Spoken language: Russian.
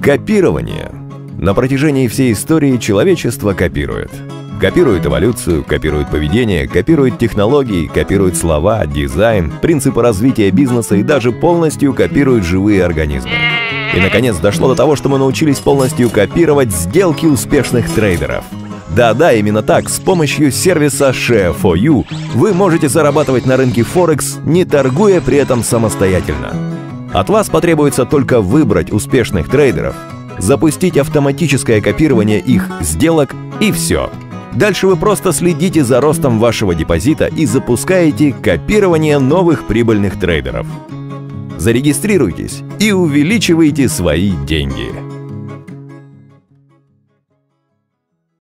Копирование. На протяжении всей истории человечество копирует. Копирует эволюцию, копирует поведение, копирует технологии, копирует слова, дизайн, принципы развития бизнеса и даже полностью копирует живые организмы. И, наконец, дошло до того, что мы научились полностью копировать сделки успешных трейдеров. Да-да, именно так, с помощью сервиса Share4You вы можете зарабатывать на рынке Форекс, не торгуя при этом самостоятельно. От вас потребуется только выбрать успешных трейдеров, запустить автоматическое копирование их сделок и все – Дальше вы просто следите за ростом вашего депозита и запускаете копирование новых прибыльных трейдеров. Зарегистрируйтесь и увеличивайте свои деньги.